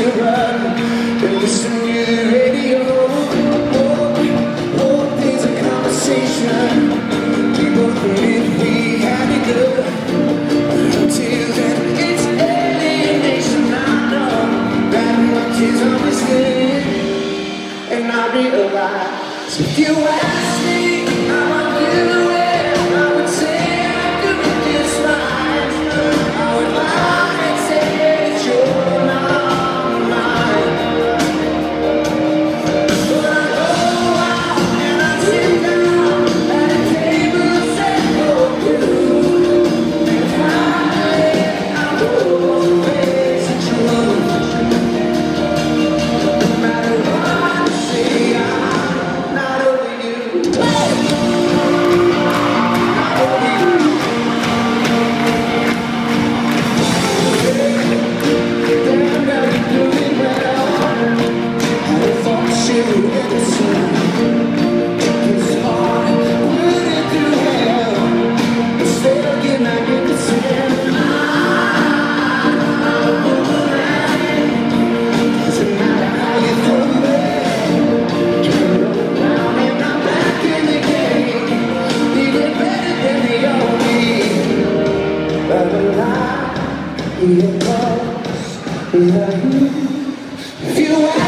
and listen to the radio. A conversation. We both we had it good. It's alienation. I know that much. And I realize if you ask me. If you